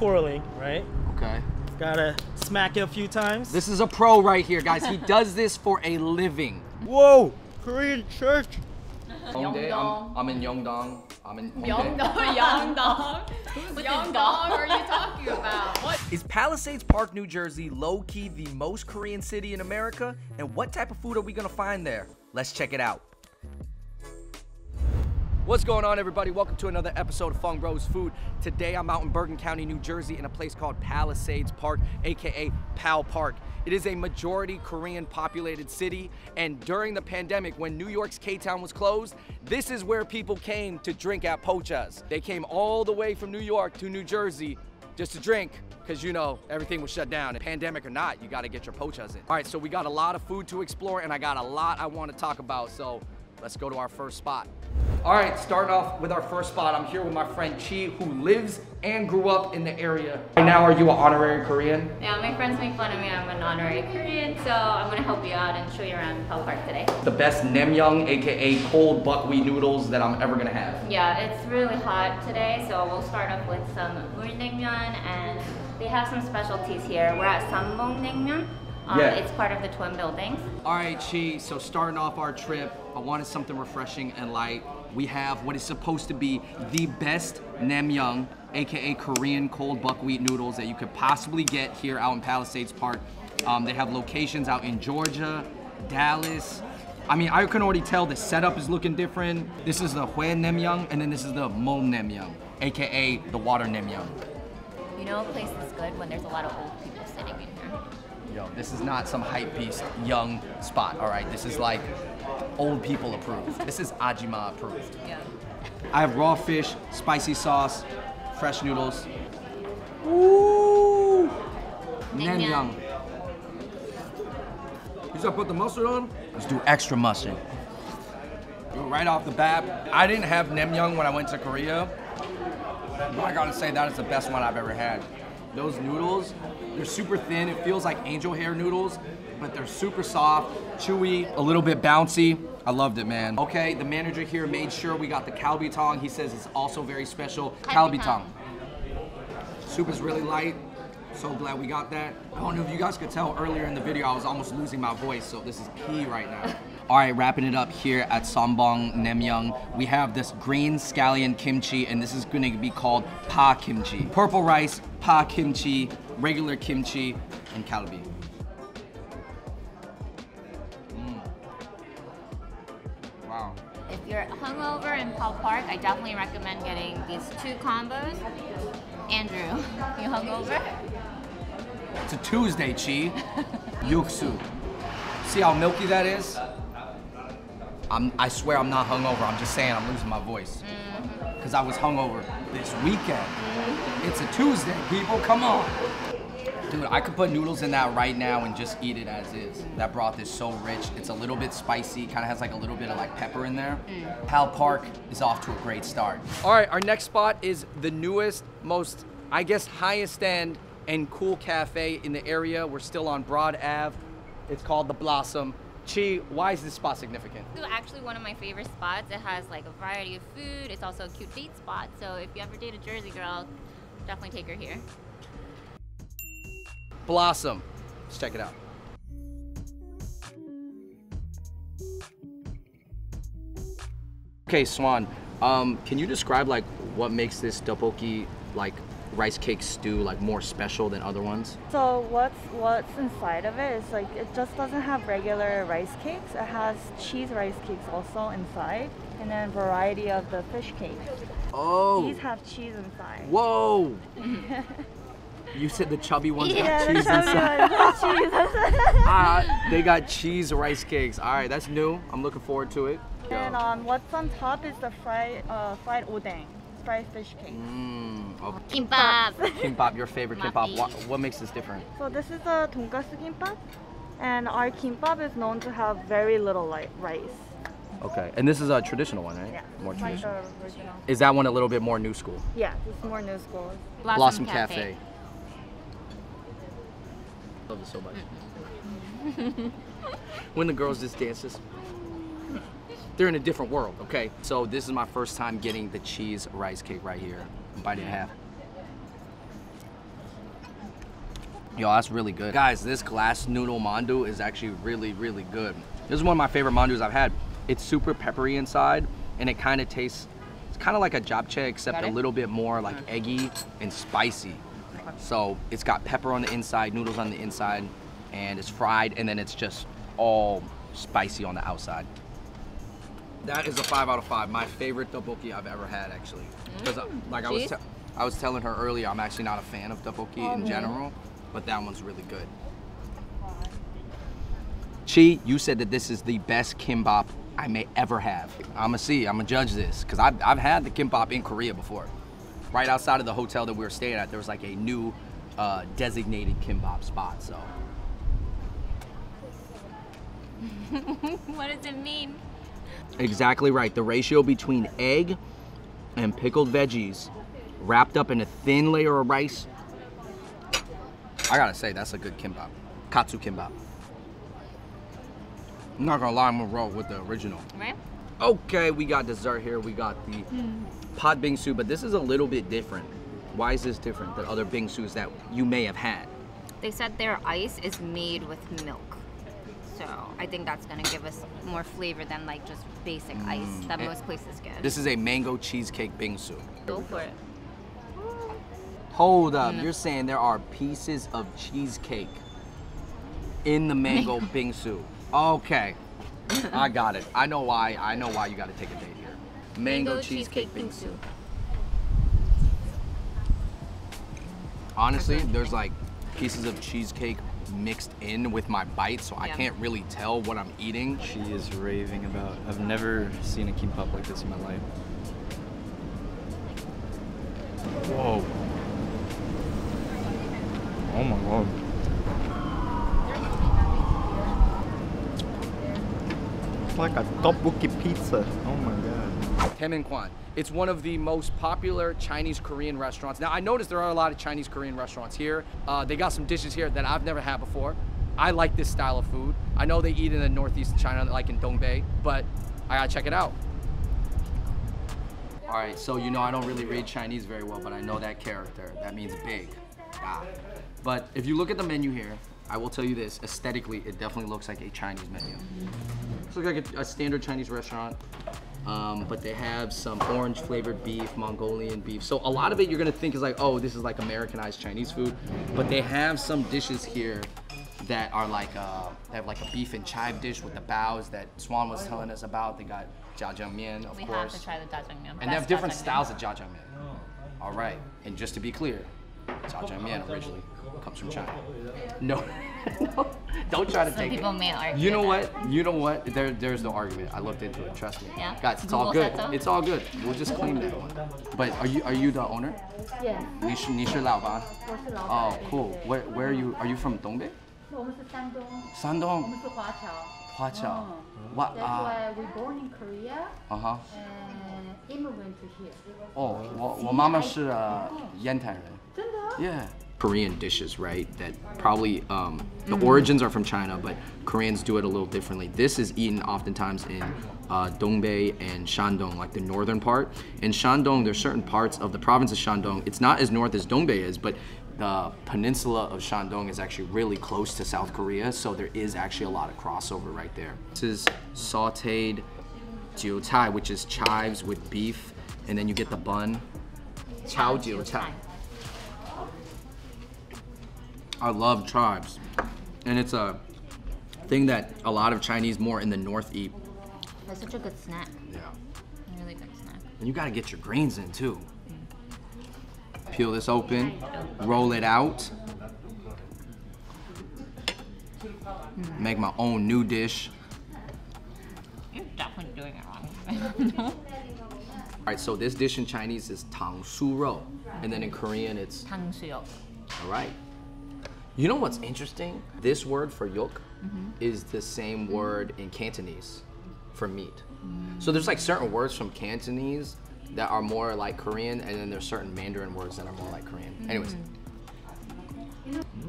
twirling, right? Okay. Gotta smack it a few times. This is a pro right here, guys. He does this for a living. Whoa! Korean church. Hongdae, I'm, I'm in Yeongdong. I'm in Hongdae. Yeongdong, Yeongdong. What Yeongdong are you talking about? What? Is Palisades Park, New Jersey, low key the most Korean city in America? And what type of food are we gonna find there? Let's check it out. What's going on, everybody? Welcome to another episode of Fung Bros Food. Today, I'm out in Bergen County, New Jersey, in a place called Palisades Park, aka Pal Park. It is a majority Korean populated city, and during the pandemic, when New York's K-Town was closed, this is where people came to drink at Pocha's. They came all the way from New York to New Jersey just to drink because you know everything was shut down. Pandemic or not, you got to get your pochas in. All right, so we got a lot of food to explore, and I got a lot I want to talk about. So let's go to our first spot. All right, starting off with our first spot, I'm here with my friend Chi, who lives and grew up in the area. Right now, are you an honorary Korean? Yeah, my friends make fun of me. I'm an honorary Korean, so I'm gonna help you out and show you around Pal Park today. The best Naengmyeon, aka cold buckwheat noodles that I'm ever gonna have. Yeah, it's really hot today, so we'll start off with some mulnaengmyeon, and they have some specialties here. We're at Naengmyeon. Um, Yeah. It's part of the twin buildings. All right, Chi, so starting off our trip, I wanted something refreshing and light. We have what is supposed to be the best Naengmyeon, aka Korean cold buckwheat noodles that you could possibly get here out in Palisades Park. Um, they have locations out in Georgia, Dallas. I mean, I can already tell the setup is looking different. This is the Hue Naengmyeon, and then this is the Mol Naengmyeon, aka the water Naengmyeon. You know, a place is good when there's a lot of old Yo, this is not some hype beast young spot, all right? This is like old people approved. This is Ajima approved. Yeah. I have raw fish, spicy sauce, fresh noodles. Ooh! Naengmyeon. You just put the mustard on? Let's do extra mustard. Right off the bat, I didn't have Naengmyeon when I went to Korea. But I gotta say, that is the best one I've ever had. Those noodles, they're super thin. It feels like angel hair noodles, but they're super soft, chewy, a little bit bouncy. I loved it, man. Okay, the manager here made sure we got the kalbi He says it's also very special. Kalbitang. Soup is really light. So glad we got that. I don't know if you guys could tell earlier in the video, I was almost losing my voice, so this is key right now. All right, wrapping it up here at Sambong Naengmyeon, we have this green scallion kimchi, and this is going to be called pa kimchi. Purple rice, pa kimchi, regular kimchi, and kalbi. Mm. Wow. If you're hungover in Pal Park, I definitely recommend getting these two combos. Andrew, you hungover? It's a Tuesday, Chi. Yuksu. See how milky that is? I'm, I swear I'm not hungover. I'm just saying I'm losing my voice. Because I was hungover this weekend. It's a Tuesday, people. Come on. Dude, I could put noodles in that right now and just eat it as is. That broth is so rich. It's a little bit spicy, kind of has like a little bit of like pepper in there. Pal Park is off to a great start. All right, our next spot is the newest, most, I guess, highest end and cool cafe in the area. We're still on Broad Ave. It's called The Blossom. Chi, why is this spot significant? Is actually one of my favorite spots. It has like a variety of food. It's also a cute date spot. So if you ever date a Jersey girl, definitely take her here. Blossom. Let's check it out. Okay, Swan. Um, can you describe like what makes this tteokbokki like rice cake stew like more special than other ones? So what's what's inside of it is like it just doesn't have regular rice cakes. It has cheese rice cakes also inside, and then variety of the fish cakes. Oh. These have cheese inside. Whoa. you said the chubby ones Yeah, have cheese inside. cheese. Ah, they got cheese rice cakes. All right, that's new. I'm looking forward to it. and um, what's on top is the fried uh, fried odeng, fried fish cake. Mm, okay. Kimbap. Kimbap, your favorite kimbap. What, what makes this different? So this is a tonkatsu kimbap, and our kimbap is known to have very little li- rice. Okay, and this is a traditional one, right? Yeah, More it's like traditional. original. Is that one a little bit more new school? Yeah, it's more new school. Blossom, Cafe. Love it so much. when the girls just dances, they're in a different world. Okay, so this is my first time getting the cheese rice cake right here. Bite it in half. Yo, that's really good. Guys, this glass noodle mandu is actually really, really good. This is one of my favorite mandus I've had. It's super peppery inside, and it kind of tastes, it's kind of like a japchae, except a little bit more like mm. eggy and spicy. So it's got pepper on the inside, noodles on the inside, and it's fried, and then it's just all spicy on the outside. That is a five out of five. My favorite tteokbokki I've ever had, actually. Because, like I was, I was telling her earlier, I'm actually not a fan of tteokbokki in general, but that one's really good. Chi, you said that this is the best kimbap I may ever have. I'ma see, I'ma judge this, because I've, I've had the kimbap in Korea before. Right outside of the hotel that we were staying at, there was like a new uh, designated kimbap spot, so. what does it mean? Exactly right. The ratio between egg and pickled veggies wrapped up in a thin layer of rice. I gotta say, that's a good kimbap. Katsu kimbap. I'm not gonna lie, I'm gonna roll with the original. Right? Okay, we got dessert here. We got the pot bingsu, but this is a little bit different. Why is this different than other bingsus that you may have had? They said their ice is made with milk. So I think that's gonna give us more flavor than like just basic ice that Eh, most places get. This is a mango cheesecake bingsu. Go for it. Hold up, you're saying there are pieces of cheesecake in the mango bingsu. Okay. I got it. I know why. I know why you got to take a date here. Mango, cheesecake, bingsu. Honestly, there's like pieces of cheesecake mixed in with my bite, so I can't really tell what I'm eating. She is raving about. I've never seen a kimbap like this in my life. Whoa. Oh my god. It's like a tteokbokki pizza. Oh my god. Te Min Quan. It's one of the most popular Chinese Korean restaurants. Now, I noticed there are a lot of Chinese Korean restaurants here. Uh, they got some dishes here that I've never had before. I like this style of food. I know they eat in the northeast of China, like in Dongbei, but I gotta check it out. All right, so you know I don't really read Chinese very well, but I know that character. That means big. Ah. But if you look at the menu here, I will tell you this, aesthetically, it definitely looks like a Chinese menu. Looks like a, a standard Chinese restaurant. Um, but they have some orange flavored beef, Mongolian beef. So a lot of it you're gonna think is like, oh, this is like Americanized Chinese food. But they have some dishes here that are like, uh, they have like a beef and chive dish with the baos that Swan was telling us about. They got jjajangmyeon, of We course. have to try the jjajangmyeon. And they have different styles of jjajangmyeon. All right, and just to be clear, jjajangmyeon originally comes from China. No, no, don't try to Some take people it. may argue You know that. what? You know what? There, there's no argument. I looked into it. Trust me. Yeah? Guys, it's all Google good. said so? It's all good. We'll just claim that one. But are you are you the owner? Yes， 你是你是老板？我是老板。 Oh, cool. Where where are you? Are you from Dongbei? 我们是山东，山东我们是华侨。华侨。嗯 What? That's Uh why we born in Korea huh. and immigrant to here. 哦，我我妈妈是呃烟台人。真的？ Yeah. Korean dishes, right? That probably um, the origins are from China, but Koreans do it a little differently. This is eaten oftentimes in uh, Dongbei and Shandong, like the northern part. In Shandong, there's certain parts of the province of Shandong. It's not as north as Dongbei is, but the peninsula of Shandong is actually really close to South Korea, so there is actually a lot of crossover right there. This is sautéed jiu chai, which is chives with beef, and then you get the bun. Chow jiu chai. I love chives. And it's a thing that a lot of Chinese more in the north eat. That's such a good snack. Yeah. Really good snack. And you gotta get your grains in too. Mm. Peel this open, roll it out. Mm. Make my own new dish. You're definitely doing it wrong. All right, so this dish in Chinese is tang su ro. and then in Korean it's tang su All right. You know what's interesting? This word for yolk mm-hmm. is the same mm-hmm. word in Cantonese for meat. So there's like certain words from Cantonese that are more like Korean, and then there's certain Mandarin words that are more like Korean. Mm-hmm. Anyways,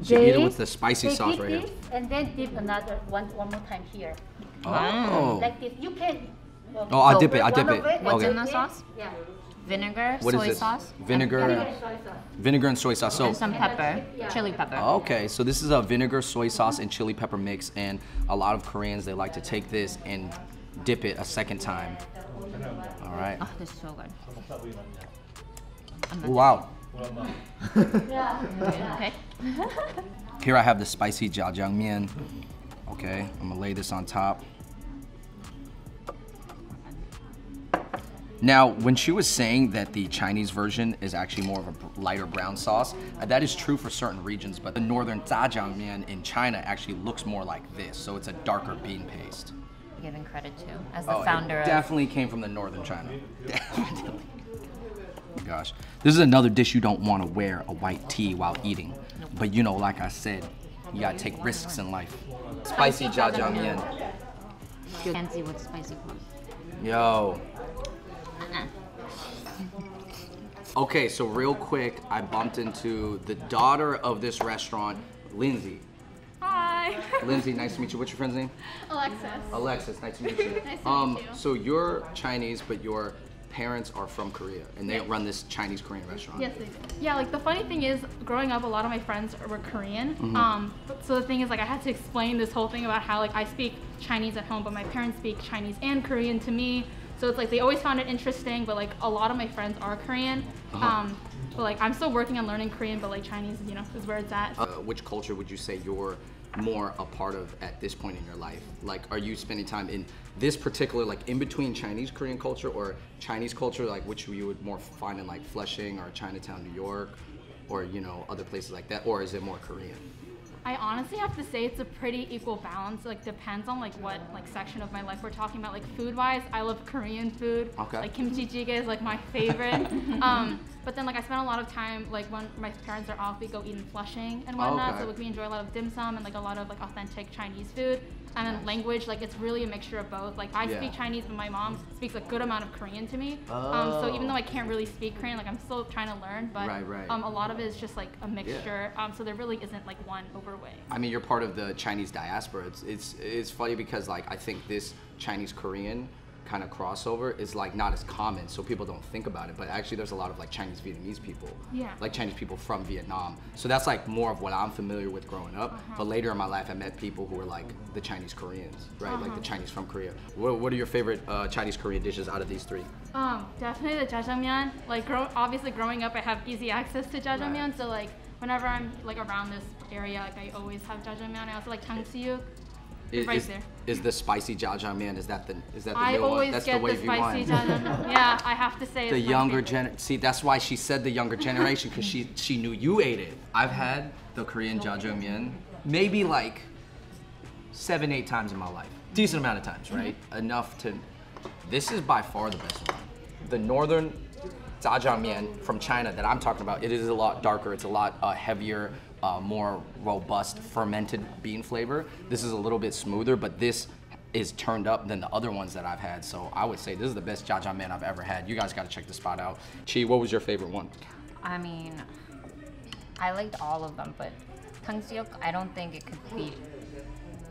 so you eat it with the spicy they sauce dip right here. and then dip another one one more time here, Oh. like this. You can. Um, oh, I'll dip it. I'll dip of it. and What's Okay. in the sauce? Yeah. Vinegar, What is soy this? sauce, Vinegar, and, vinegar and soy sauce. So and some pepper, chili pepper. Oh, okay, so this is a vinegar, soy sauce, and chili pepper mix, and a lot of Koreans they like to take this and dip it a second time. All right. Oh, this is so good. Wow. Okay. Here I have the spicy jjajangmyeon. Okay, I'm gonna lay this on top. Now, when she was saying that the Chinese version is actually more of a lighter brown sauce, uh, that is true for certain regions, but the northern jjajangmyeon in China actually looks more like this, so it's a darker bean paste. Giving credit to as the Oh, it founder of. definitely came from the northern China. Definitely. Gosh, this is another dish you don't want to wear a white tee while eating. But you know, like I said, you gotta take risks in life. Spicy jjajangmyeon. Fancy with spicy corn. Yo. Okay, so real quick, I bumped into the daughter of this restaurant, Lindsay. Hi. Lindsay, nice to meet you. What's your friend's name? Alexis. Alexis, nice to meet you. Nice to um, meet you. So you're Chinese, but your parents are from Korea, and they run this Chinese Korean restaurant. Yes, they do. Yeah, like the funny thing is, growing up, a lot of my friends were Korean. Mm-hmm. Um, so the thing is, like, I had to explain this whole thing about how like I speak Chinese at home, but my parents speak Chinese and Korean to me. So it's like they always found it interesting, but like a lot of my friends are Korean. Uh-huh. Um, but like I'm still working on learning Korean, but like Chinese, you know, is where it's at. Uh, which culture would you say you're more a part of at this point in your life? Like, are you spending time in this particular, like, in between Chinese Korean culture or Chinese culture, like, which you would more find in like Flushing or Chinatown, New York, or you know other places like that, or is it more Korean? I honestly have to say it's a pretty equal balance. Like depends on like what like section of my life we're talking about. Like food wise, I love Korean food. Okay. Like kimchi jjigae is like my favorite. um, but then like I spend a lot of time like when my parents are off, we go eat in Flushing and whatnot. Okay. So like we enjoy a lot of dim sum and like a lot of like authentic Chinese food. And then language, like it's really a mixture of both. Like I Yeah. speak Chinese, but my mom speaks a good amount of Korean to me. Um, so even Oh. though I can't really speak Korean, like I'm still trying to learn. But Right, right. Um, a lot of it is just like a mixture. Um, so there really isn't like one overweight. I mean, you're part of the Chinese diaspora. It's it's it's funny because like I think this Chinese Korean kind of crossover is like not as common, so people don't think about it. But actually, there's a lot of like Chinese Vietnamese people, Yeah. like Chinese people from Vietnam. So that's like more of what I'm familiar with growing up. Uh-huh. But later in my life, I met people who were like the Chinese Koreans, right? Like Uh-huh. the Chinese from Korea. What, what are your favorite uh, Chinese Korean dishes out of these three? Um, definitely the jjajangmyeon. Like, grow, obviously, growing up, I have easy access to jjajangmyeon. So like, whenever I'm like around this area, like I always have jjajangmyeon. I also like tangsuyuk. Is, Right is, there. is the spicy jjajangmyeon? Is that the is that the I new one? always That's get the wave the you want. spicy jjajangmyeon. yeah, I have to say. the younger gen see that's why she said the younger generation because she she knew you ate it i've had the korean jjajangmyeon maybe like seven eight times in my life decent amount of times right enough to this is by far the best one the northern jjajangmyeon from china that i'm talking about it is a lot darker it's a lot uh, heavier uh, more robust fermented bean flavor. This is a little bit smoother, but this is turned up than the other ones that I've had. So I would say this is the best jajangmyeon I've ever had. You guys gotta check this spot out. Chi, what was your favorite one? I mean, I liked all of them, but Tangsuyuk, I don't think it could beat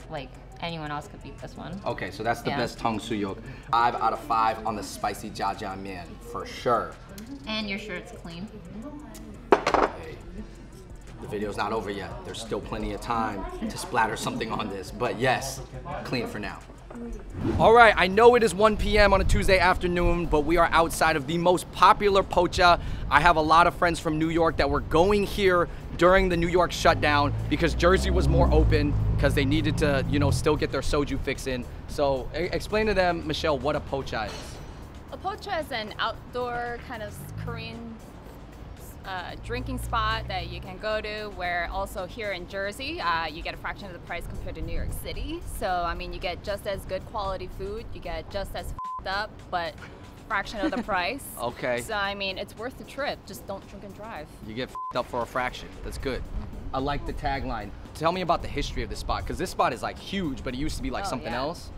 like anyone else could beat this one. Okay, so that's the yeah. best Tangsuyuk. Five out of five on the spicy jajangmyeon for sure. And your shirt's clean. Hey, the video's not over yet. There's still plenty of time to splatter something on this, but yes, clean for now. All right, I know it is 1 p.m. on a Tuesday afternoon, but we are outside of the most popular pocha. I have a lot of friends from New York that were going here during the New York shutdown because Jersey was more open because they needed to, you know, still get their soju fix in. So explain to them, Michelle, what a pocha is. A pocha is an outdoor kind of Korean uh, drinking spot that you can go to. Where also here in Jersey, uh, you get a fraction of the price compared to New York City. So I mean, you get just as good quality food. You get just as fed up, but fraction of the price. Okay. So I mean, it's worth the trip. Just don't drink and drive. You get fed up for a fraction. That's good. I like the tagline. Tell me about the history of this spot, because this spot is like huge, but it used to be like Oh, something yeah. else.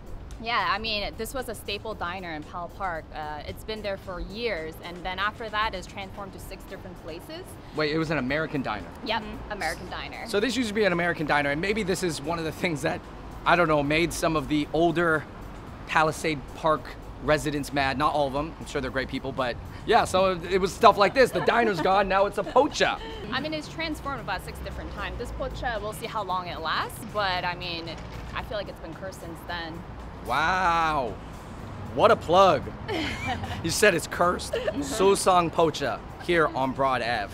Yeah, I mean, this was a staple diner in Pal Park. Uh, it's been there for years, and then after that, it's transformed to six different places. Wait, it was an American diner. Yep, American diner. So this used to be an American diner, and maybe this is one of the things that, I don't know, made some of the older Palisade Park residents mad. Not all of them. I'm sure they're great people, but yeah. So it was stuff like this. The diner's gone. Now it's a pocha. I mean, it's transformed about six different times. This pocha, we'll see how long it lasts, but I mean, I feel like it's been cursed since then. Wow. What a plug. you said it's cursed. Mm-hmm. Susang Pocha here on Broad Ave.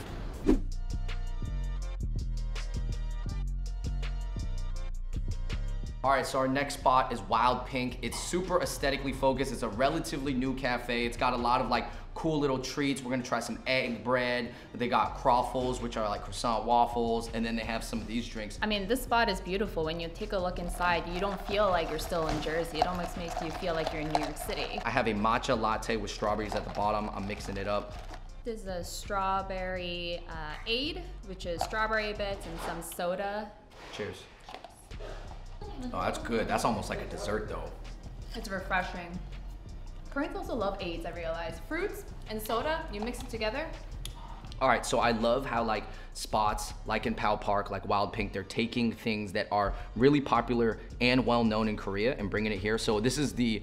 All right, so our next spot is Wild Pink. It's super aesthetically focused. It's a relatively new cafe. It's got a lot of like cool little treats. We're gonna try some egg bread. They got croffles, which are like croissant waffles, and then they have some of these drinks. I mean, this spot is beautiful. When you take a look inside, you don't feel like you're still in Jersey. It almost makes you feel like you're in New York City. I have a matcha latte with strawberries at the bottom. I'm mixing it up. This is a strawberry uh, aid, which is strawberry bits and some soda. Cheers. Oh, that's good. That's almost like a dessert though. It's refreshing. Koreans also love aids, I realize. Fruits and soda, you mix it together. All right, so I love how like spots like in Pal Park, like Wild Pink, they're taking things that are really popular and well known in Korea and bringing it here. So this is the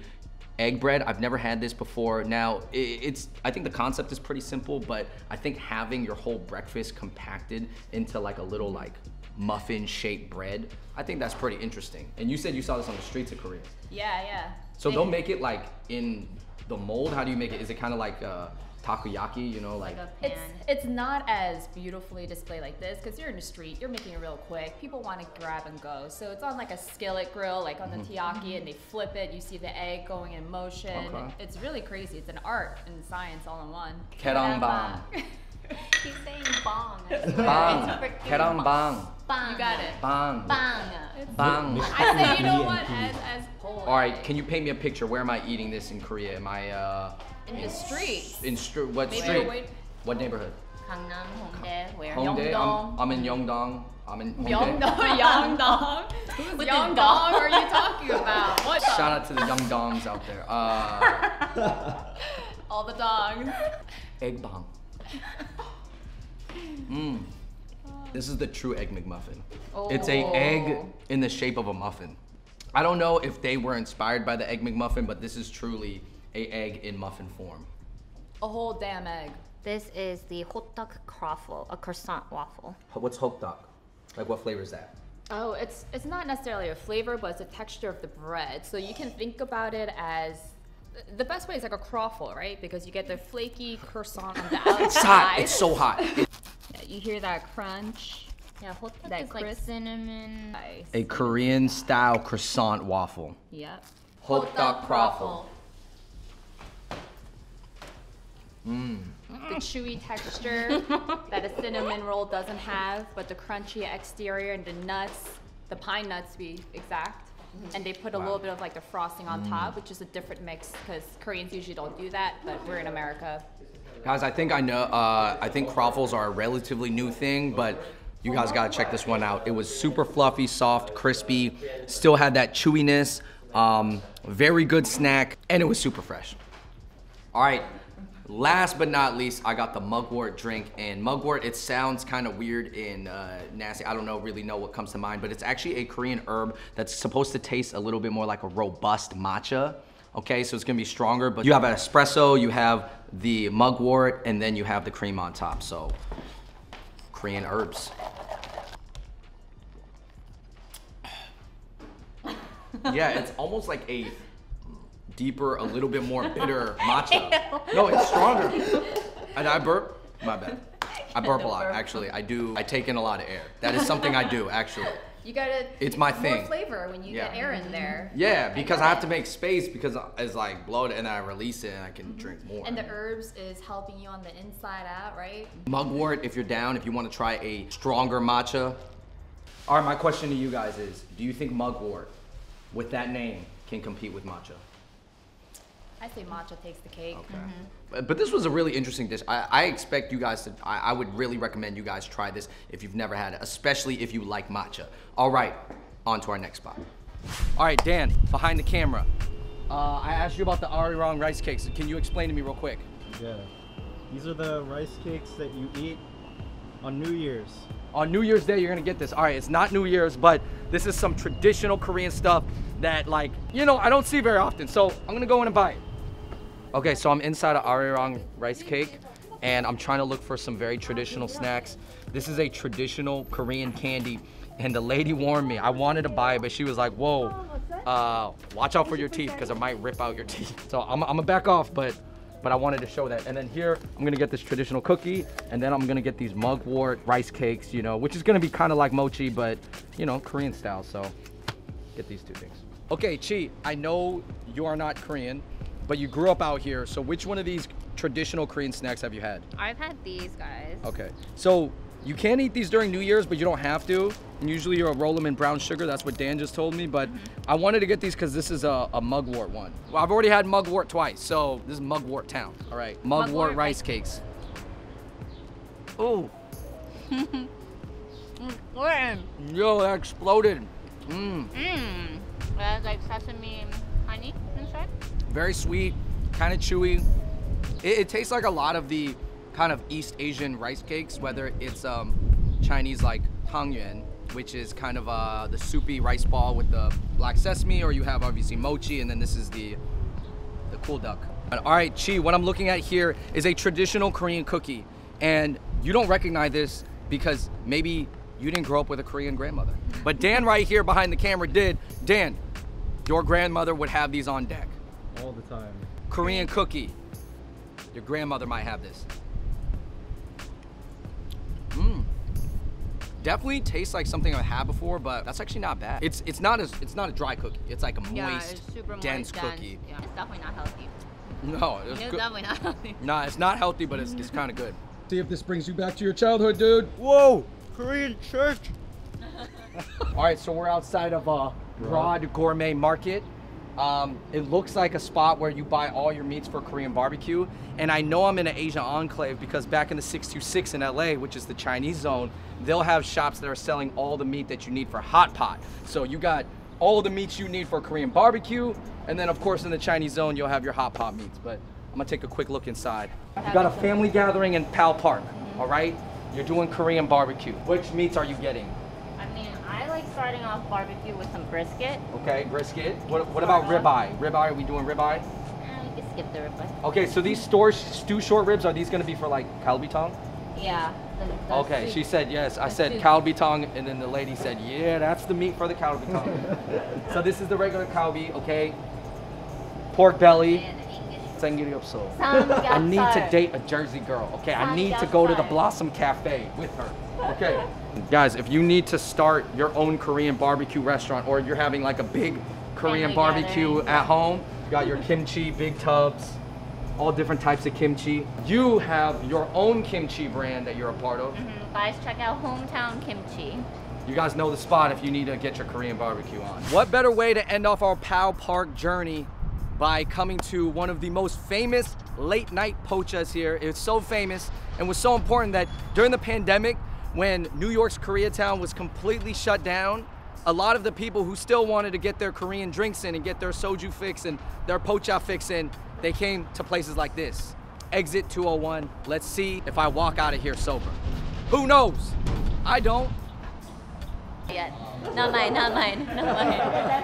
egg bread. I've never had this before. Now, it's I think the concept is pretty simple, but I think having your whole breakfast compacted into like a little like muffin shaped bread, I think that's pretty interesting. And you said you saw this on the streets of Korea. Yeah, yeah. So They- they'll make it like in the mold. How do you make it? Is it kind of like uh, takoyaki? You know, like It's it's not as beautifully displayed like this because you're in the street, you're making it real quick. People want to grab and go, so it's on like a skillet grill, like on the Mhm. teaki, and they flip it. You see the egg going in motion. Okay. It's really crazy. It's an art and science all in one. Kerang bang. He's saying bong. Bang. Kerang bang. Bang. You got it. Bang. Bang. Bang. I say, you know what? As as Polish, All right, can you paint me a picture? Where am I eating this in Korea? Am I uh, in the streets. in str- what Maybe street? wait- What neighborhood? Gangnam, Hongdae, where? Hongdae. Yeongdong. I'm, I'm in Yeongdong. I'm in Hongdae. Yeongdong, Yeongdong. Whose With the Yeongdong are you talking about? What? Shout out to the young dongs out there. Uh, All the dogs. egg bang. Mmm. This is the true egg McMuffin. It's a oh. egg Oh. in the shape of a muffin. I don't know if they were inspired by the egg McMuffin, but this is truly a egg in muffin form. A whole damn egg. This is the hotteok croffle, a croissant waffle. What's hotteok? Like what flavor is that? Oh, it's it's not necessarily a flavor, but it's the texture of the bread. So you can think about it as the best way is like a croffle, right? Because you get the flaky croissant on the outside. It's hot. It's so hot. Yeah, you hear that crunch. Yeah, hotteok That is like crisp. cinnamon. Nice. A Korean style croissant waffle. Yep. Hotteok croffle. Mmm. The chewy texture that a cinnamon roll doesn't have, but the crunchy exterior and the nuts, the pine nuts to be exact. And they put a little bit of like the frosting on top, which is a different mix because Koreans usually don't do that, but we're in America. Guys, I think I know. Uh, I think croffles are a relatively new thing, but you guys gotta check this one out. It was super fluffy, soft, crispy, still had that chewiness. Um, very good snack, and it was super fresh. All right. Last but not least, I got the mugwort drink, and mugwort. It sounds kind of weird and uh, nasty. I don't know really know what comes to mind, but it's actually a Korean herb that's supposed to taste a little bit more like a robust matcha. Okay, so it's gonna be stronger, but you have an espresso, you have the mugwort, and then you have the cream on top. So, Korean herbs. yeah, it's almost like a deeper, a little bit more bitter matcha. No, it's stronger. And I burp. My bad. I burp a lot, actually. I do. I take in a lot of air. That is something I do, actually. You gotta. It's my more thing. flavor when you Yeah. get air in there. Yeah, because I have to make space because it's like blow it and then I release it and I can mm-hmm. drink more. And the herbs is helping you on the inside out, right? Mugwort, if you're down, if you want to try a stronger matcha. All right, my question to you guys is: Do you think mugwort, with that name, can compete with matcha? I say matcha takes the cake. But, but this was a really interesting dish. I, I expect you guys to. I, I would really recommend you guys try this if you've never had it, especially if you like matcha. All right, on to our next spot. All right, Dan, behind the camera. Uh, I asked you about the Arirang rice cakes. Can you explain to me real quick? Yeah. These are the rice cakes that you eat on New Year's. On New Year's Day, you're gonna get this. All right, it's not New Year's, but this is some traditional Korean stuff that, like, you know, I don't see very often. So I'm gonna go in and buy it. Okay, so I'm inside of Arirang rice cake and I'm trying to look for some very traditional snacks. This is a traditional Korean candy and the lady warned me. I wanted to buy it, but she was like, whoa, uh, watch out for your teeth because it might rip out your teeth. So I'm, I'm gonna back off, but but I wanted to show that. And then here, I'm gonna get this traditional cookie, and then I'm gonna get these mugwort rice cakes, you know, which is gonna be kind of like mochi, but you know, Korean style. So get these two things. Okay, Chi, I know you are not Korean, but you grew up out here. So which one of these traditional Korean snacks have you had? I've had these guys. Okay, so you can eat these during New Year's, but you don't have to. And usually you'll roll them in brown sugar. That's what Dan just told me. But mm-hmm. I wanted to get these because this is a, a mugwort one. Well, I've already had mugwort twice, so this is mugwort town. All right, mugwort, Mugwort rice rice cakes. Oh, mm, mm. yo, that exploded. Mmm. Mmm. That's like sesame honey. Very sweet, kind of chewy. It, it tastes like a lot of the kind of East Asian rice cakes, whether it's um, Chinese like tangyuan, which is kind of uh, the soupy rice ball with the black sesame, or you have obviously mochi, and then this is the the cool duck. All right, Chi, what I'm looking at here is a traditional Korean cookie, and you don't recognize this because maybe you didn't grow up with a Korean grandmother. But Dan right here behind the camera did. Dan, your grandmother would have these on deck. All the time. Korean cookie. Your grandmother might have this. Mmm. Definitely tastes like something I've had before, but that's actually not bad. It's it's not as it's not a dry cookie. It's like a moist, yeah, it's super moist, dense cookie. Yeah, it's definitely not healthy. No, it's It's good. definitely not healthy. Nah, it's not healthy, but it's, it's kind of good. See if this brings you back to your childhood, dude. Whoa! Korean church! All right, so we're outside of uh, Broad Gourmet Market. Um, it looks like a spot where you buy all your meats for Korean barbecue. And I know I'm in an Asian enclave because back in the 626 in LA, which is the Chinese zone, they'll have shops that are selling all the meat that you need for hot pot. So you got all the meats you need for Korean barbecue. And then, of course, in the Chinese zone, you'll have your hot pot meats. But I'm gonna take a quick look inside. You got a family gathering in Pal Park, all right? You're doing Korean barbecue. Which meats are you getting? I mean, I like starting off barbecue with some brisket. Okay, brisket. What, what about ribeye? Ribeye, are we doing ribeye? Um, and you can skip the ribeye. Okay, so these store stew short ribs, are these gonna be for like kalbitang? Yeah. the- the Okay, soup. she said yes. I said soup. kalbitang, and then the lady said, yeah, that's the meat for the kalbitang. so this is the regular kalbi, okay? Pork belly. And English. Samgyeopsal. Samgyeopsal. I need to date a Jersey girl, okay? I need to go to the Blossom Cafe with her, okay? Guys, if you need to start your own Korean barbecue restaurant or you're having like a big Korean barbecue at home, you got your kimchi, big tubs, all different types of kimchi. You have your own kimchi brand that you're a part of. Mhm, Guys, check out Hometown Kimchi. You guys know the spot if you need to get your Korean barbecue on. What better way to end off our Pal Park journey by coming to one of the most famous late night pochas here. It's so famous and was so important that during the pandemic, when New York's Koreatown was completely shut down, a lot of the people who still wanted to get their Korean drinks in and get their soju fix and their pocha fix in, they came to places like this. Exit 201. Let's see if I walk out of here sober. Who knows? I don't. Yet. Not mine, not mine, not mine.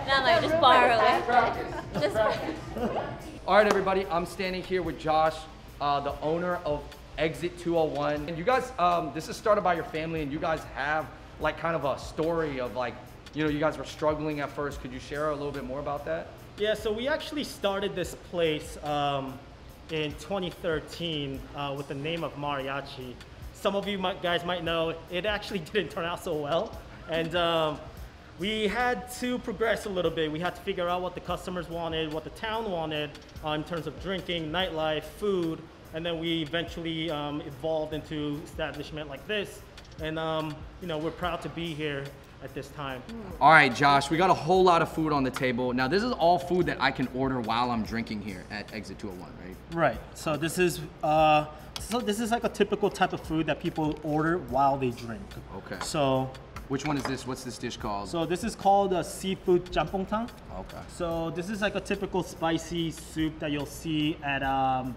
Not mine, just borrow it. Just All right, everybody, I'm standing here with Josh, uh, the owner of Exit 201. And you guys, um, this is started by your family, and you guys have like kind of a story of like, you know, you guys were struggling at first. Could you share a little bit more about that? Yeah, so we actually started this place um, in 2013 uh, with the name of Mariachi. Some of you might, guys might know it actually didn't turn out so well. And um, we had to progress a little bit. We had to figure out what the customers wanted, what the town wanted uh, in terms of drinking, nightlife, food. And then we eventually um, evolved into establishment like this. And um, you know, we're proud to be here at this time. All right, Josh, we got a whole lot of food on the table. Now, this is all food that I can order while I'm drinking here at Exit 201, right? Right. So this is uh, so this is like a typical type of food that people order while they drink. Okay. So Which one is this? What's this dish called? so this is called a seafood jampongtang. okay. So this is like a typical spicy soup that you'll see at um,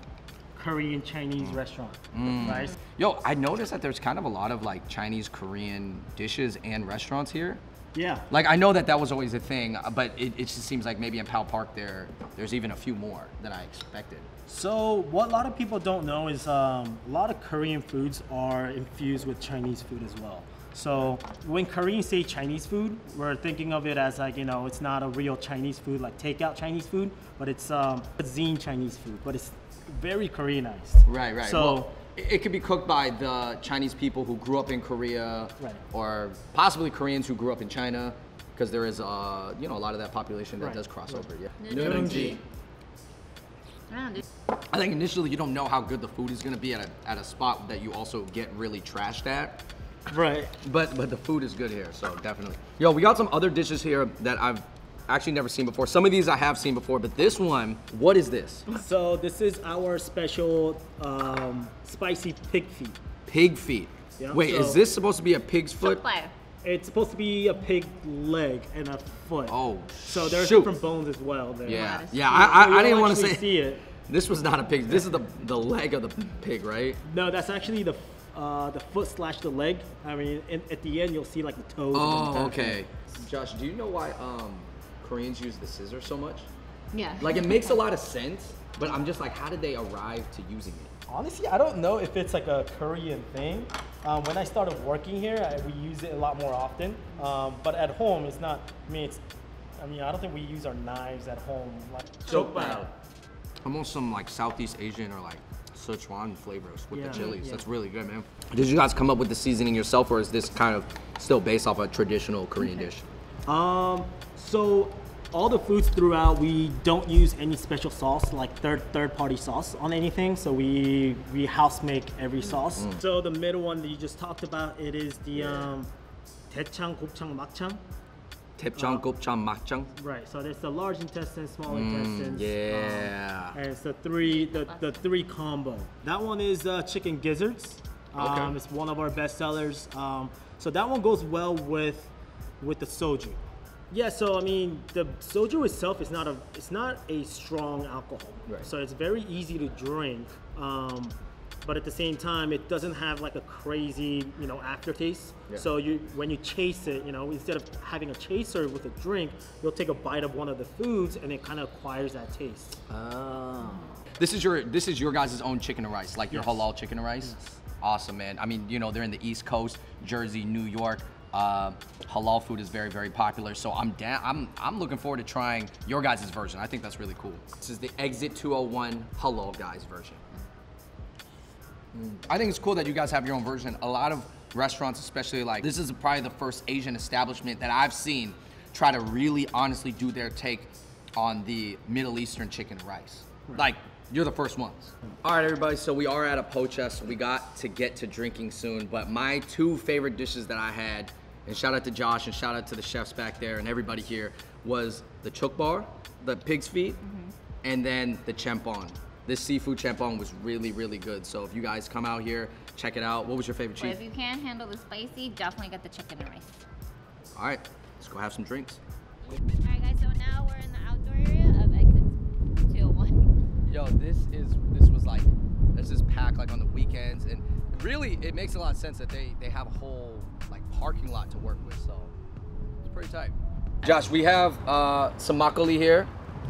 Korean Chinese restaurant. Right. Yo, I noticed that there's kind of a lot of like Chinese, Korean dishes and restaurants here. Yeah. Like I know that that was always a thing, uh, but it, it just seems like maybe in Pal Park there, there's even a few more than I expected. So what a lot of people don't know is um, a lot of Korean foods are infused with Chinese food as well. So when Koreans say Chinese food, we're thinking of it as like you know it's not a real Chinese food like takeout Chinese food, but it's um, cuisine Chinese food, but it's very Koreanized. Right, right. So well, it, it could be cooked by the Chinese people who grew up in Korea, Right. or possibly Koreans who grew up in China, because there is, uh, you know, a lot of that population that Right, does cross over. Yeah. Nurungji. I think initially you don't know how good the food is gonna be at a, at a spot that you also get really trashed at. right. But but the food is good here, so definitely. Yo, we got some other dishes here that I've actually never seen before. Some of these I have seen before, but this one, what is this? So this is our special um, spicy pig feet. Pig feet. Yeah, Wait, is this supposed to be a pig's foot? It's supposed to be a pig leg and a foot. Oh, So there's shoot. different bones as well there. Yeah, that's yeah. So I, I, I didn't want to say see it. this was not a pig. This is the the leg of the pig, right? No, that's actually the uh, the foot slash the leg. I mean, in, at the end you'll see like the toes. and Oh, the okay. Josh, do you know why um, Koreans use the scissors so much? Yeah. Like it makes a lot of sense, but I'm just like, how did they arrive to using it? Honestly, I don't know if it's like a Korean thing. Um, when I started working here, I, we use it a lot more often. Um, but at home, it's not. I mean, it's. I mean, I don't think we use our knives at home. Like Jokbal. Almost some like Southeast Asian or like Sichuan flavors with Yeah. the chilies. Yeah. That's really good, man. Did you guys come up with the seasoning yourself, or is this kind of still based off a traditional Korean dish? Um, so all the foods throughout, we don't use any special sauce, like third third party sauce on anything. So we we house make every sauce. Mm. So the middle one that you just talked about, it is the um, 대창, 곱창, 막창. Daechang, gopchang, makchang. Right. So there's the large intestine, small mm. Yeah. Um, and it's the three, the, the three combo. That one is uh, chicken gizzards. Um, okay. It's one of our best sellers. Um, so that one goes well with with the soju. Yeah, so I mean, the soju itself is not a it's not a strong alcohol, Right. so it's very easy to drink. Um, but at the same time, it doesn't have like a crazy you know aftertaste. Yeah. So you when you chase it, you know, instead of having a chaser with a drink, you'll take a bite of one of the foods, and it kind of acquires that taste. This is your this is your guys' own chicken and rice, like your halal chicken and rice. Awesome, man. I mean, you know, they're in the East Coast, Jersey, New York. Uh, halal food is very, very popular. So I'm down. I'm I'm looking forward to trying your guys' version. I think that's really cool. This is the Exit 201 halal guys version. Mm. I think it's cool that you guys have your own version. A lot of restaurants, especially like this, is probably the first Asian establishment that I've seen try to really honestly do their take on the Middle Eastern chicken and rice. Like you're the first ones. All right, everybody. So we are at a pochest. We got to get to drinking soon, but my two favorite dishes that I had, and shout out to Josh and shout out to the chefs back there and everybody here, was the jokbal, the pig's feet, mm-hmm. and then the champon. This seafood champon was really, really good. So if you guys come out here, check it out. What was your favorite But cheese? if you can't handle the spicy, definitely get the chicken and rice. All right, let's go have some drinks. Alright guys, so now we're in the outdoor area of exit 201. Yo, this is this was like this is packed like on the weekends, and really it makes a lot of sense that they they have a whole like parking lot to work with. So it's pretty tight. Josh, we have uh, some makgeolli here,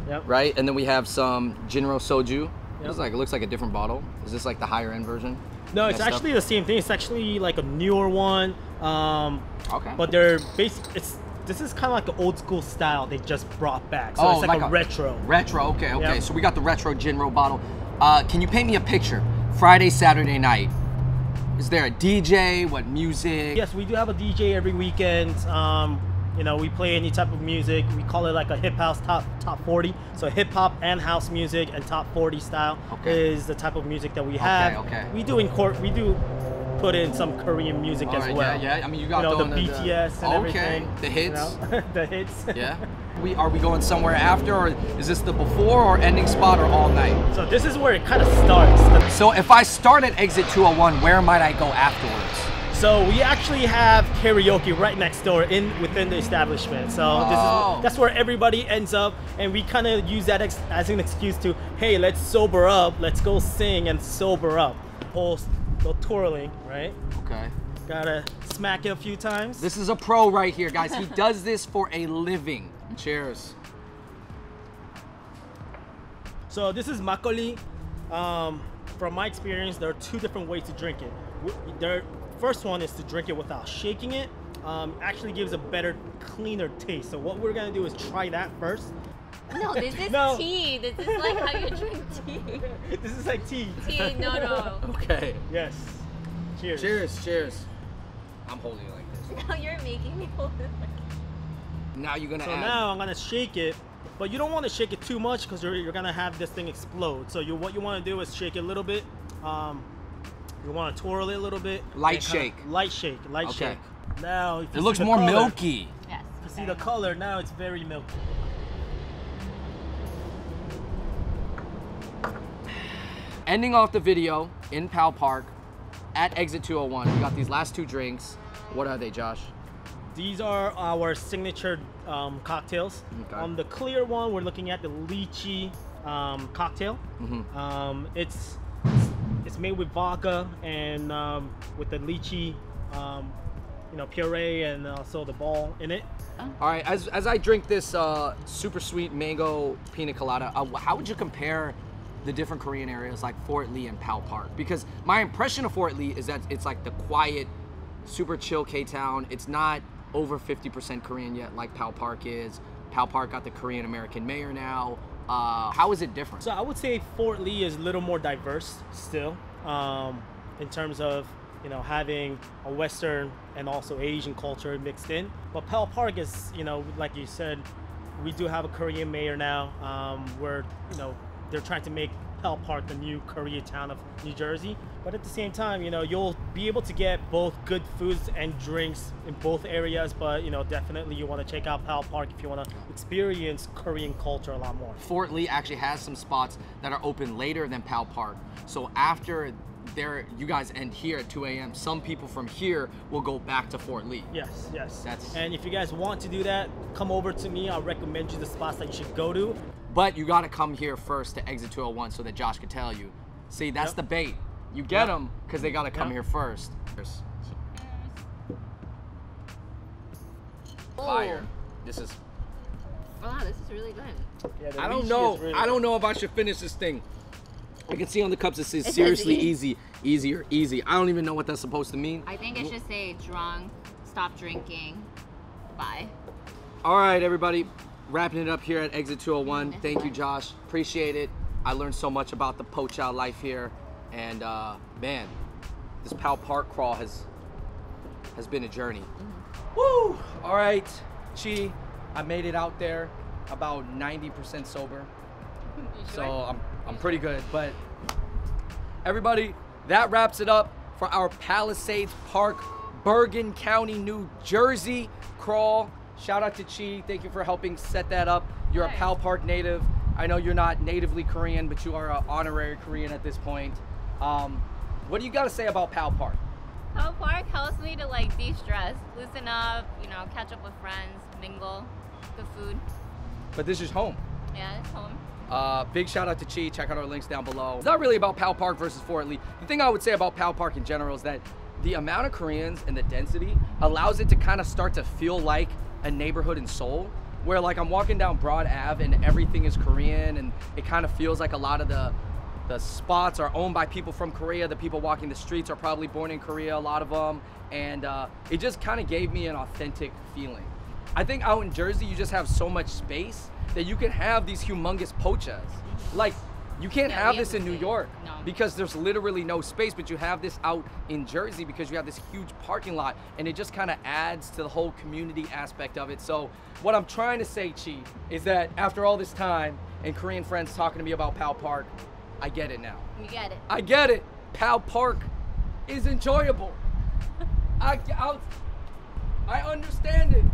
Yep. right? And then we have some Jinro soju. Yep. It's like it looks like a different bottle. Is this like the higher end version? No, it's Messed up? actually the same thing. It's actually like a newer one. Um, Okay. But they're basic. It's this is kind of like the old school style they just brought back. So oh, it's like, a, retro. Retro. Okay, okay. Yep. So we got the retro Jinro bottle. Uh, can you paint me a picture? Friday, Saturday night. Is there a DJ? What music? Yes, we do have a DJ every weekend. Um, you know, we play any type of music. We call it like a hip house top top 40. So hip hop and house music and top 40 style Okay. is the type of music that we have. okay. We do in court. We do put in some Korean music All as right, well. yeah, yeah. I mean, you got know, the throwing the- the- BTS and Okay, everything. the you hits. know? the hits. Yeah. We are we going somewhere after, or is this the before or ending spot, or all night? So this is where it kind of starts. So if I start at exit 201, where might I go afterwards? So we actually have karaoke right next door in within the establishment. So this Oh. is that's where everybody ends up, and we kind of use that ex- as an excuse to, hey, let's sober up, let's go sing and sober up. Whole the twirling, right? Okay. Gotta smack it a few times. This is a pro right here, guys. He does this for a living. Cheers. So this is makgeolli. Um, from my experience, there are two different ways to drink it. The first one is to drink it without shaking it. Um, actually gives a better, cleaner taste. So what we're gonna do is try that first. No, this is No. tea. This is like how you drink tea. this is like tea. Tea, no, no. Okay. Yes. Cheers. Cheers, cheers. I'm holding it like this. Now you're making me hold it. Like. Now you're gonna So add. now I'm gonna shake it, but you don't want to shake it too much because you're, you're gonna have this thing explode. So you what you want to do is shake it a little bit. Um, you want to twirl it a little bit. Light and kinda- shake. Light shake. Light Okay. shake. Now if it you looks the more color- milky. Yes. You see the color now? It's very milky. Ending off the video in Pal Park at Exit 201. We got these last two drinks. What are they, Josh? These are our signature um, cocktails. Okay. On the clear one, we're looking at the lychee um, cocktail. Mhm. Um, it's it's made with vodka and um, with the lychee, um, you know, puree and also the ball in it. All right, as, as I drink this uh, super sweet mango pina colada, uh, how would you compare the different Korean areas like Fort Lee and Pal Park? Because my impression of Fort Lee is that it's like the quiet, super chill K town. It's not over 50% Korean yet like Pal Park is. Pal Park got the Korean American mayor now. Uh, how is it different? So I would say Fort Lee is a little more diverse still, um, in terms of you know having a Western and also Asian culture mixed in. But Pal Park is you know like you said, we do have a Korean mayor now. Um, where you know they're trying to make Pal Park the new Koreatown of New Jersey. But at the same time, you know you'll be able to get both good foods and drinks in both areas. But you know definitely you want to check out Pal Park if you want to experience Korean culture a lot more. Fort Lee actually has some spots that are open later than Pal Park. So after there, you guys end here at 2 a.m. Some people from here will go back to Fort Lee. Yes, yes. That's- and if you guys want to do that, come over to me. I'll recommend you the spots that you should go to. But you got to come here first to exit 201 so that Josh can tell you. See, that's Yep. the bait. You get Yep. them because they got to come Yep. here first. Fire. This is. Wow, this is really good. Yeah, I don't know. really I don't know if I should finish this thing. I can see on the cups it says It says seriously easy, easier, easy. I don't even know what that's supposed to mean. I think it should say drunk, stop drinking, bye. All right, everybody, wrapping it up here at Exit 201. Thank you, Josh. Appreciate it. I learned so much about the pocha life here, and uh, man, this Pal Park crawl has has been a journey. Woo! All right, Chi, I made it out there about 90% sober, so I'm I'm pretty good. But everybody, that wraps it up for our Palisades Park, Bergen County, New Jersey crawl. Shout out to Chi. Thank you for helping set that up. You're a Pal Park native. I know you're not natively Korean, but you are an honorary Korean at this point. Um, what do you got to say about Pal Park? Pal Park helps me to like de-stress, loosen up, you know, catch up with friends, mingle, good food. But this is home. Yeah, it's home. Uh, big shout out to Chi. Check out our links down below. It's not really about Pal Park versus Fort Lee. The thing I would say about Pal Park in general is that the amount of Koreans and the density allows it to kind of start to feel like a neighborhood in Seoul, where like I'm walking down Broad Ave and everything is Korean, and it kind of feels like a lot of the the spots are owned by people from Korea. The people walking the streets are probably born in Korea, a lot of them, and uh, it just kind of gave me an authentic feeling. I think out in Jersey, you just have so much space that you can have these humongous pochas. Like, you can't have this in New. York No. because there's literally no space, but you have this out in Jersey because you have this huge parking lot and it just kind of adds to the whole community aspect of it. So, what I'm trying to say, Chi, is that after all this time and Korean friends talking to me about Pal Park, I get it now. You get it. I get it. Pal Park is enjoyable. I, I'll, I understand it.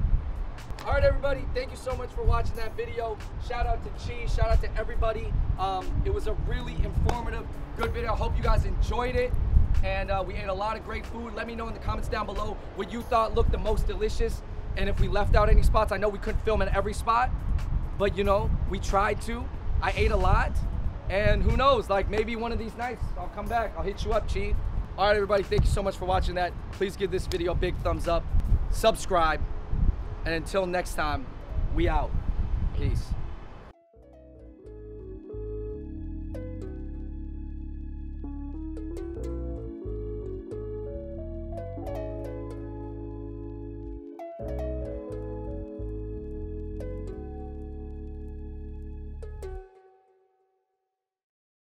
All right, everybody. Thank you so much for watching that video. Shout out to Chi. Shout out to everybody. Um, it was a really informative, good video. I hope you guys enjoyed it. And uh, we ate a lot of great food. Let me know in the comments down below what you thought looked the most delicious. And if we left out any spots, I know we couldn't film in every spot, but you know, we tried to. I ate a lot. And who knows, like maybe one of these nights I'll come back. I'll hit you up, Chi. All right, everybody, thank you so much for watching that. Please give this video a big thumbs up, subscribe, and until next time, we out. Peace.